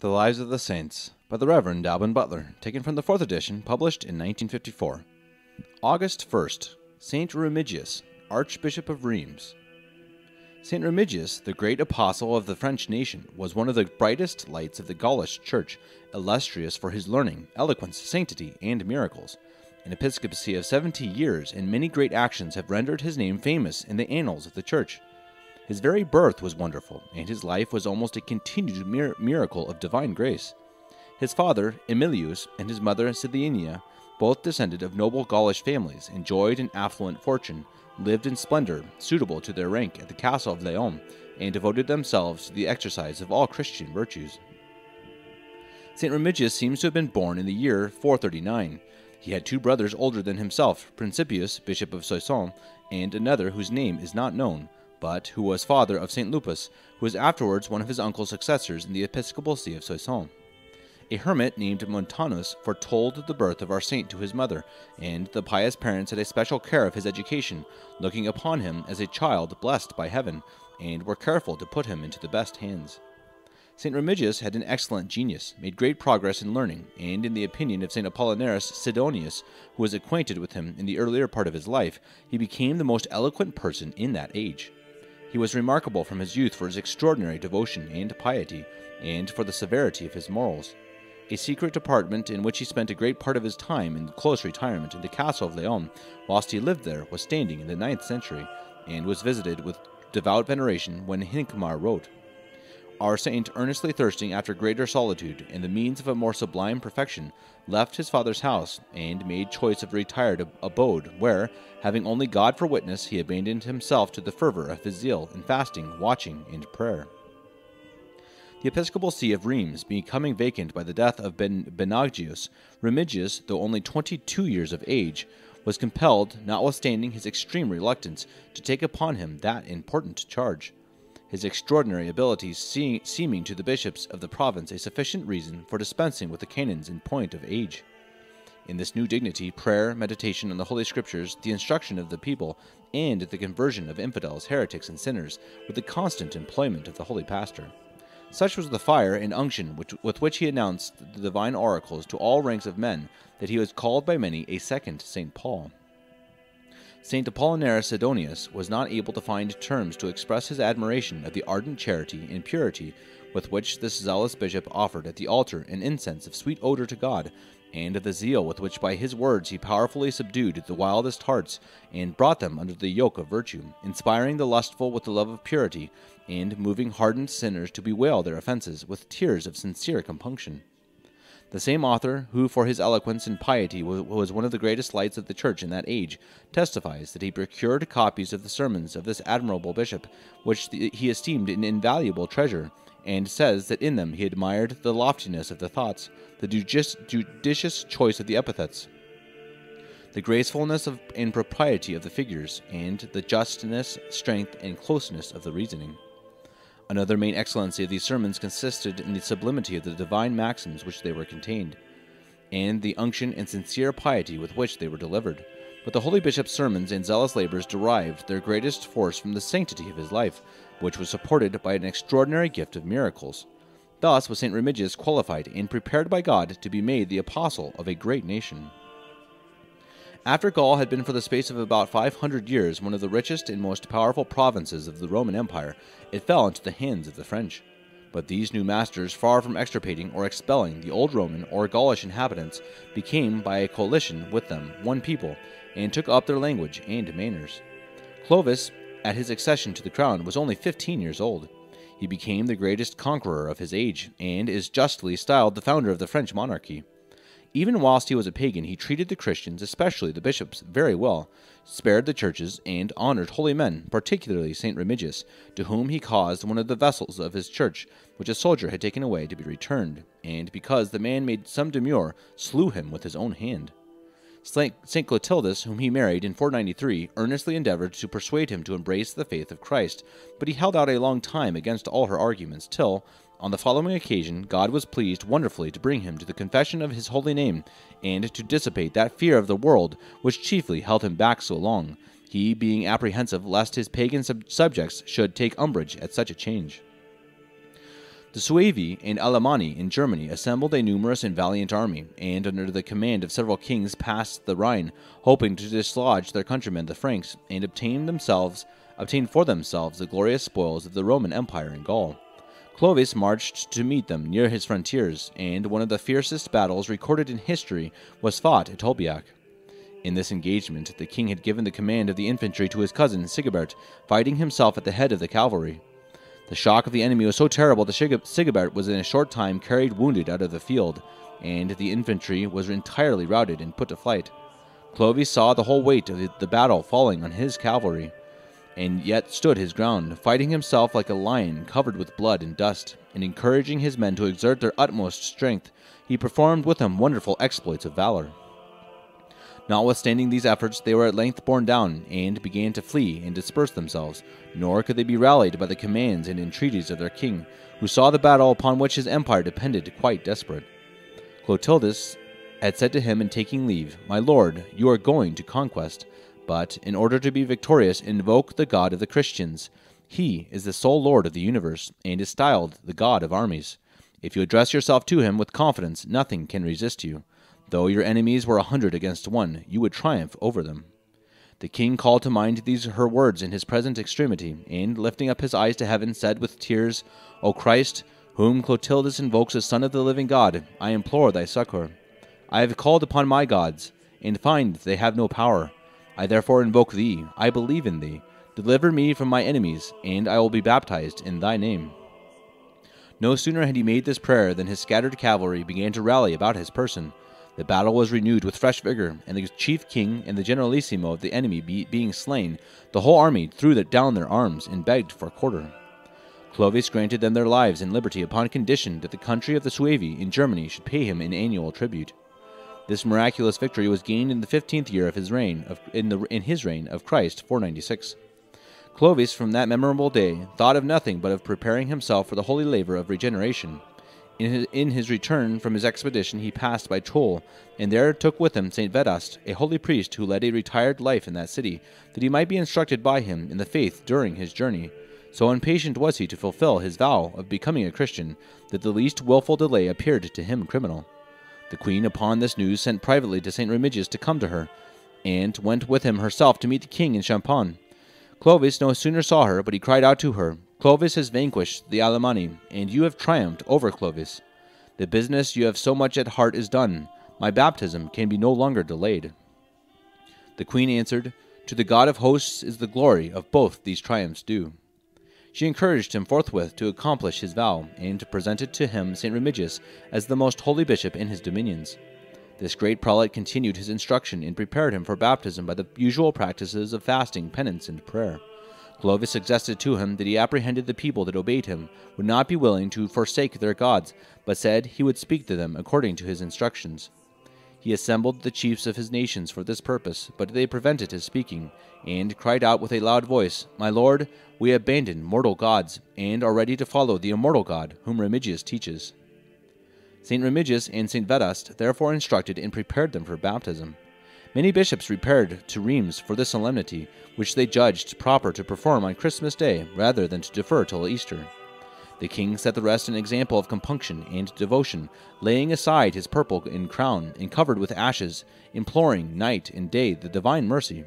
The Lives of the Saints by the Reverend Alban Butler, taken from the fourth edition, published in 1954. August 1st, Saint Remigius, Archbishop of Rheims. Saint Remigius, the great apostle of the French nation, was one of the brightest lights of the Gaulish Church, illustrious for his learning, eloquence, sanctity, and miracles. An episcopacy of seventy years and many great actions have rendered his name famous in the annals of the Church. His very birth was wonderful, and his life was almost a continued mir- miracle of divine grace. His father, Emilius, and his mother, Cytherea, both descended of noble Gaulish families, enjoyed an affluent fortune, lived in splendor suitable to their rank at the castle of Laon, and devoted themselves to the exercise of all Christian virtues. St. Remigius seems to have been born in the year 439. He had two brothers older than himself, Principius, Bishop of Soissons, and another whose name is not known, but who was father of St. Lupus, who was afterwards one of his uncle's successors in the episcopal see of Soissons. A hermit named Montanus foretold the birth of our saint to his mother, and the pious parents had a special care of his education, looking upon him as a child blessed by heaven, and were careful to put him into the best hands. St. Remigius had an excellent genius, made great progress in learning, and in the opinion of St. Apollinaris Sidonius, who was acquainted with him in the earlier part of his life, he became the most eloquent person in that age. He was remarkable from his youth for his extraordinary devotion and piety, and for the severity of his morals. A secret apartment in which he spent a great part of his time in close retirement in the castle of Laon, whilst he lived there, was standing in the ninth century, and was visited with devout veneration when Hincmar wrote. Our saint, earnestly thirsting after greater solitude and the means of a more sublime perfection, left his father's house and made choice of a retired abode, where, having only God for witness, he abandoned himself to the fervor of his zeal in fasting, watching, and prayer. The episcopal see of Rheims becoming vacant by the death of ben- Bennadius, Remigius, though only twenty two years of age, was compelled, notwithstanding his extreme reluctance, to take upon him that important charge his extraordinary abilities see- seeming to the bishops of the province a sufficient reason for dispensing with the canons in point of age. In this new dignity, prayer, meditation on the Holy Scriptures, the instruction of the people, and the conversion of infidels, heretics, and sinners were the constant employment of the holy pastor. Such was the fire and unction which, with which he announced the divine oracles to all ranks of men that he was called by many a second St. Paul. St. Apollinaris Sidonius was not able to find terms to express his admiration of the ardent charity and purity with which this zealous bishop offered at the altar an incense of sweet odor to God, and of the zeal with which by his words he powerfully subdued the wildest hearts and brought them under the yoke of virtue, inspiring the lustful with the love of purity, and moving hardened sinners to bewail their offenses with tears of sincere compunction. The same author, who for his eloquence and piety was one of the greatest lights of the Church in that age, testifies that he procured copies of the sermons of this admirable bishop, which he esteemed an invaluable treasure, and says that in them he admired the loftiness of the thoughts, the judicious choice of the epithets, the gracefulness of, and propriety of the figures, and the justness, strength, and closeness of the reasoning. Another main excellency of these sermons consisted in the sublimity of the divine maxims which they were contained, and the unction and sincere piety with which they were delivered. But the holy bishop's sermons and zealous labors derived their greatest force from the sanctity of his life, which was supported by an extraordinary gift of miracles. Thus was St. Remigius qualified and prepared by God to be made the apostle of a great nation. After Gaul had been for the space of about 500 years one of the richest and most powerful provinces of the Roman Empire, it fell into the hands of the French. But these new masters, far from extirpating or expelling the old Roman or Gaulish inhabitants, became, by a coalition with them, one people, and took up their language and manners. Clovis, at his accession to the crown, was only 15 years old. He became the greatest conqueror of his age, and is justly styled the founder of the French monarchy. Even whilst he was a pagan, he treated the Christians, especially the bishops, very well, spared the churches, and honored holy men, particularly St. Remigius, to whom he caused one of the vessels of his church, which a soldier had taken away, to be returned, and because the man made some demur, slew him with his own hand. St. Clotildis, whom he married in 493, earnestly endeavored to persuade him to embrace the faith of Christ, but he held out a long time against all her arguments, till, on the following occasion, God was pleased wonderfully to bring him to the confession of his holy name, and to dissipate that fear of the world which chiefly held him back so long, he being apprehensive lest his pagan sub- subjects should take umbrage at such a change. The Suevi and Alemanni in Germany assembled a numerous and valiant army, and under the command of several kings passed the Rhine, hoping to dislodge their countrymen the Franks and obtain themselves obtain for themselves the glorious spoils of the Roman Empire in Gaul. Clovis marched to meet them near his frontiers, and one of the fiercest battles recorded in history was fought at Tolbiac. In this engagement, the king had given the command of the infantry to his cousin Sigebert, fighting himself at the head of the cavalry. The shock of the enemy was so terrible that Sigebert was in a short time carried wounded out of the field, and the infantry was entirely routed and put to flight. Clovis saw the whole weight of the battle falling on his cavalry, and yet stood his ground, fighting himself like a lion covered with blood and dust, and encouraging his men to exert their utmost strength. He performed with them wonderful exploits of valor. Notwithstanding these efforts, they were at length borne down, and began to flee and disperse themselves, nor could they be rallied by the commands and entreaties of their king, who saw the battle upon which his empire depended quite desperate. Clotildis had said to him in taking leave, My lord, you are going to conquest, but in order to be victorious, invoke the God of the Christians. He is the sole Lord of the universe, and is styled the God of armies. If you address yourself to him with confidence, nothing can resist you. Though your enemies were a hundred against one, you would triumph over them. The king called to mind these her words in his present extremity, and lifting up his eyes to heaven, said with tears, O Christ, whom Clotildis invokes as Son of the living God, I implore thy succor. I have called upon my gods, and find they have no power. I therefore invoke thee, I believe in thee. Deliver me from my enemies, and I will be baptized in thy name. No sooner had he made this prayer than his scattered cavalry began to rally about his person. The battle was renewed with fresh vigor, and the chief king and the generalissimo of the enemy be, being slain, the whole army threw down their arms and begged for quarter. Clovis granted them their lives and liberty upon condition that the country of the Suevi in Germany should pay him an annual tribute. This miraculous victory was gained in the fifteenth year of his reign, of, in, the, in his reign of Christ, 496. Clovis, from that memorable day, thought of nothing but of preparing himself for the holy labor of regeneration. In his, in his return from his expedition, he passed by Toul, and there took with him St. Vedast, a holy priest who led a retired life in that city, that he might be instructed by him in the faith during his journey. So impatient was he to fulfill his vow of becoming a Christian, that the least wilful delay appeared to him criminal. The queen, upon this news, sent privately to St. Remigius to come to her, and went with him herself to meet the king in Champagne. Clovis no sooner saw her, but he cried out to her, Clovis has vanquished the Alemanni, and you have triumphed over Clovis. The business you have so much at heart is done. My baptism can be no longer delayed. The queen answered, To the God of hosts is the glory of both these triumphs due. She encouraged him forthwith to accomplish his vow, and to presented to him St. Remigius as the most holy bishop in his dominions. This great prelate continued his instruction and prepared him for baptism by the usual practices of fasting, penance, and prayer. Clovis suggested to him that he apprehended the people that obeyed him would not be willing to forsake their gods, but said he would speak to them according to his instructions. He assembled the chiefs of his nations for this purpose, but they prevented his speaking, and cried out with a loud voice, My lord, we abandon mortal gods, and are ready to follow the immortal God, whom Remigius teaches. St. Remigius and St. Vedast therefore instructed and prepared them for baptism. Many bishops repaired to Rheims for this solemnity, which they judged proper to perform on Christmas Day rather than to defer till Easter. The king set the rest an example of compunction and devotion, laying aside his purple and crown and covered with ashes, imploring night and day the divine mercy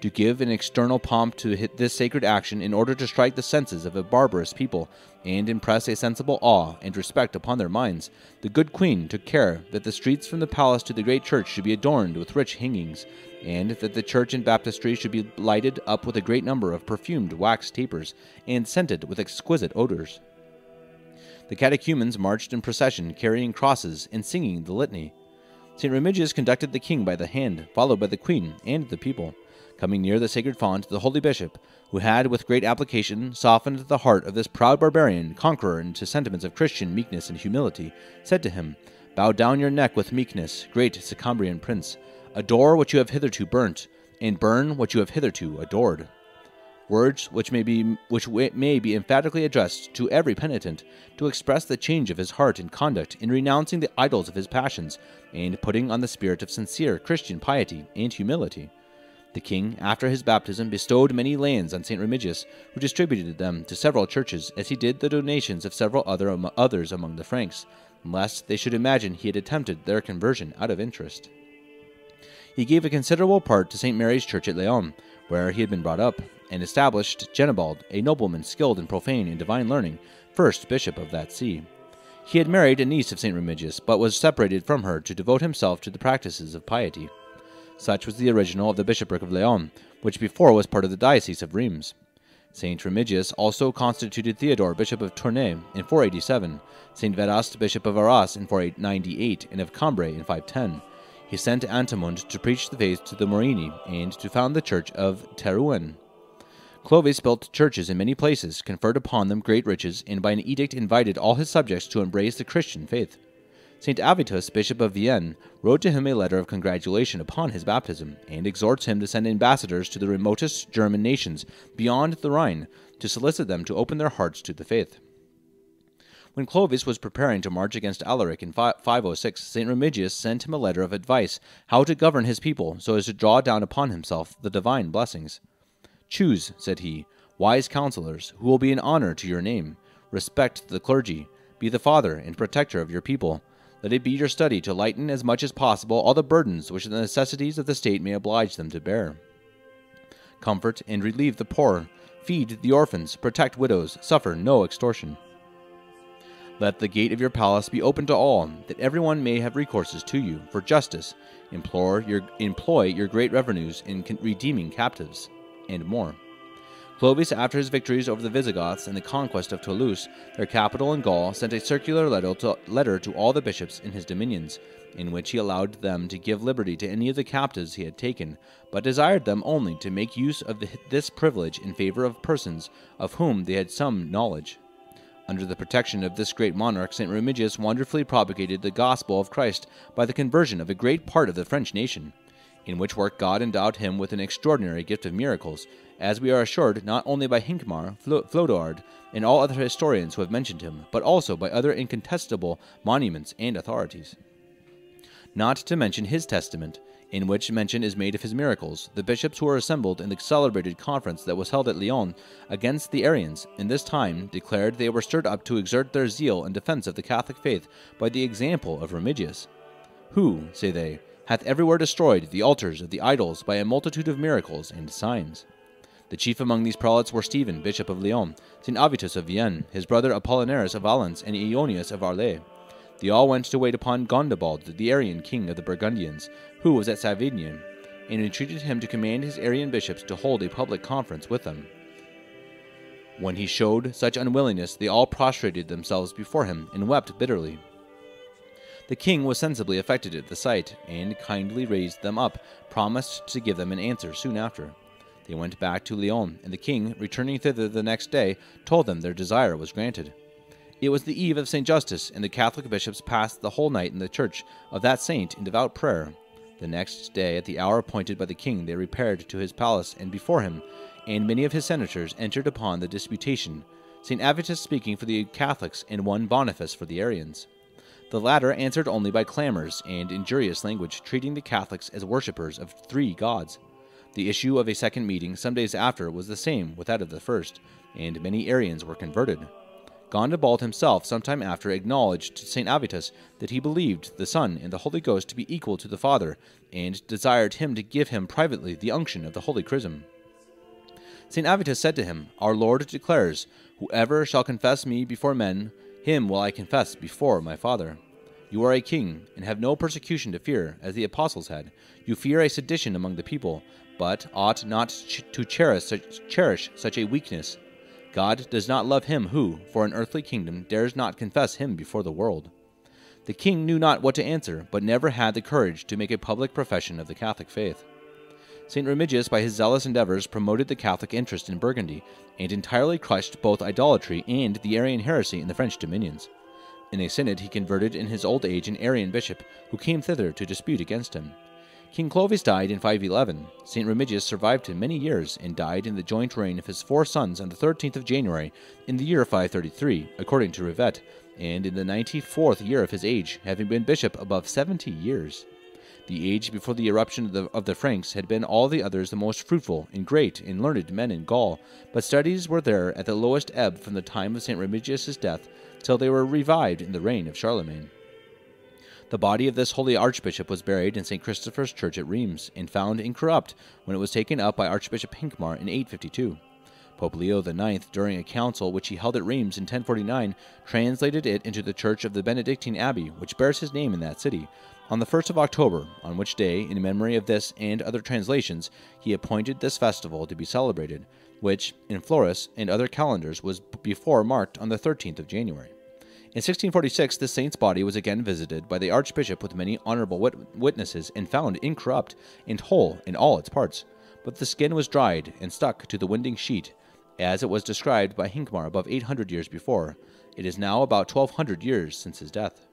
to give an external pomp to this sacred action in order to strike the senses of a barbarous people and impress a sensible awe and respect upon their minds, the good queen took care that the streets from the palace to the great church should be adorned with rich hangings, and that the church and baptistry should be lighted up with a great number of perfumed wax tapers and scented with exquisite odors. The catechumens marched in procession, carrying crosses and singing the litany. St. Remigius conducted the king by the hand, followed by the queen and the people. Coming near the sacred font, the holy bishop, who had with great application softened the heart of this proud barbarian conqueror into sentiments of Christian meekness and humility, said to him, Bow down your neck with meekness, great Sicambrian prince. Adore what you have hitherto burnt, and burn what you have hitherto adored. Words which may be which may be emphatically addressed to every penitent to express the change of his heart and conduct in renouncing the idols of his passions and putting on the spirit of sincere Christian piety and humility. The king, after his baptism, bestowed many lands on St. Remigius, who distributed them to several churches, as he did the donations of several other others among the Franks, lest they should imagine he had attempted their conversion out of interest. He gave a considerable part to St. Mary's Church at Laon, where he had been brought up, and established Genebald, a nobleman skilled in profane and divine learning, first bishop of that see. He had married a niece of St. Remigius, but was separated from her to devote himself to the practices of piety. Such was the original of the bishopric of Laon, which before was part of the diocese of Reims. Saint Remigius also constituted Theodore bishop of Tournai in 487, Saint Vedaste bishop of Arras in 498, and of Cambrai in 510. He sent Antemund to preach the faith to the Morini and to found the church of Terouanne. Clovis built churches in many places, conferred upon them great riches, and by an edict invited all his subjects to embrace the Christian faith. St. Avitus, Bishop of Vienne, wrote to him a letter of congratulation upon his baptism, and exhorts him to send ambassadors to the remotest German nations beyond the Rhine to solicit them to open their hearts to the faith. When Clovis was preparing to march against Alaric in 506, St. Remigius sent him a letter of advice how to govern his people so as to draw down upon himself the divine blessings. Choose, said he, wise counselors, who will be an honor to your name. Respect the clergy. Be the father and protector of your people let it be your study to lighten as much as possible all the burdens which the necessities of the state may oblige them to bear. Comfort and relieve the poor, feed the orphans, protect widows, suffer no extortion. Let the gate of your palace be open to all, that everyone may have recourses to you for justice, implore your, employ your great revenues in redeeming captives, and more. Clovis, after his victories over the Visigoths and the conquest of Toulouse, their capital in Gaul, sent a circular letter to, all the bishops in his dominions, in which he allowed them to give liberty to any of the captives he had taken, but desired them only to make use of this privilege in favor of persons of whom they had some knowledge. Under the protection of this great monarch, St. Remigius wonderfully propagated the gospel of Christ by the conversion of a great part of the French nation in which work God endowed him with an extraordinary gift of miracles, as we are assured not only by Hincmar, Flodoard, and all other historians who have mentioned him, but also by other incontestable monuments and authorities. Not to mention his testament, in which mention is made of his miracles, the bishops who were assembled in the celebrated conference that was held at Lyon against the Arians in this time declared they were stirred up to exert their zeal in defense of the Catholic faith by the example of Remigius, who, say they, hath everywhere destroyed the altars of the idols by a multitude of miracles and signs. The chief among these prelates were Stephen, bishop of Lyon, St. Avitus of Vienne, his brother Apollinaris of Valence, and Eonius of Arles. They all went to wait upon Gondebald, the Arian king of the Burgundians, who was at Savigny, and entreated him to command his Arian bishops to hold a public conference with them. When he showed such unwillingness, they all prostrated themselves before him and wept bitterly. The king was sensibly affected at the sight, and kindly raised them up, promised to give them an answer soon after. They went back to Lyon, and the king, returning thither the next day, told them their desire was granted. It was the eve of St. Justus, and the Catholic bishops passed the whole night in the church of that saint in devout prayer. The next day, at the hour appointed by the king, they repaired to his palace, and before him, and many of his senators entered upon the disputation, St. Avitus speaking for the Catholics, and one Boniface for the Arians. The latter answered only by clamors and injurious language, treating the Catholics as worshippers of three gods. The issue of a second meeting some days after was the same with that of the first, and many Arians were converted. Gondebald himself some time after acknowledged to St. Avitus that he believed the Son and the Holy Ghost to be equal to the Father, and desired him to give him privately the unction of the Holy Chrism. St. Avitus said to him, Our Lord declares, Whoever shall confess me before men, him will I confess before my Father. You are a king, and have no persecution to fear, as the apostles had. You fear a sedition among the people, but ought not ch- to cherish such, cherish such a weakness. God does not love him who, for an earthly kingdom, dares not confess him before the world. The king knew not what to answer, but never had the courage to make a public profession of the Catholic faith. St. Remigius, by his zealous endeavors, promoted the Catholic interest in Burgundy, and entirely crushed both idolatry and the Arian heresy in the French dominions. In a synod, he converted in his old age an Arian bishop, who came thither to dispute against him. King Clovis died in 511. St. Remigius survived him many years, and died in the joint reign of his four sons on the 13th of January, in the year 533, according to Rivet, and in the ninety fourth year of his age, having been bishop above seventy years. The age before the eruption of the, of the Franks had been all the others the most fruitful and great and learned men in Gaul, but studies were there at the lowest ebb from the time of St. Remigius's death till they were revived in the reign of Charlemagne. The body of this holy archbishop was buried in St. Christopher's Church at Rheims and found incorrupt when it was taken up by Archbishop Hincmar in 852. Pope Leo IX, during a council which he held at Rheims in 1049, translated it into the church of the Benedictine Abbey, which bears his name in that city. On the 1st of October, on which day, in memory of this and other translations, he appointed this festival to be celebrated, which, in Florus and other calendars, was before marked on the 13th of January. In 1646, the saint's body was again visited by the archbishop with many honorable wit- witnesses and found incorrupt and whole in all its parts. But the skin was dried and stuck to the winding sheet, as it was described by Hincmar above 800 years before. It is now about 1200 years since his death.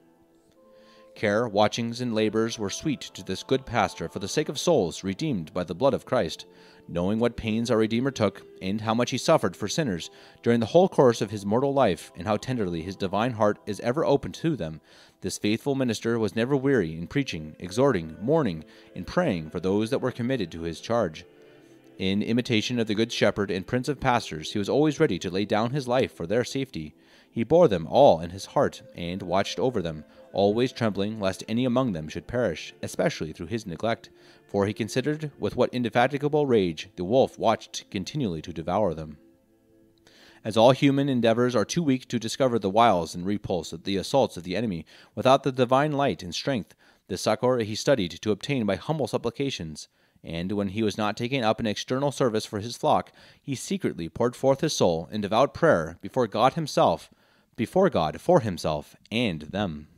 Care, watchings, and labors were sweet to this good pastor for the sake of souls redeemed by the blood of Christ. Knowing what pains our Redeemer took, and how much he suffered for sinners during the whole course of his mortal life, and how tenderly his divine heart is ever open to them, this faithful minister was never weary in preaching, exhorting, mourning, and praying for those that were committed to his charge. In imitation of the Good Shepherd and Prince of Pastors, he was always ready to lay down his life for their safety. He bore them all in his heart, and watched over them, always trembling lest any among them should perish, especially through his neglect, for he considered with what indefatigable rage the wolf watched continually to devour them. As all human endeavors are too weak to discover the wiles and repulse of the assaults of the enemy without the divine light and strength, the succor he studied to obtain by humble supplications. And when he was not taking up an external service for his flock, he secretly poured forth his soul in devout prayer before God himself, before God for himself and them.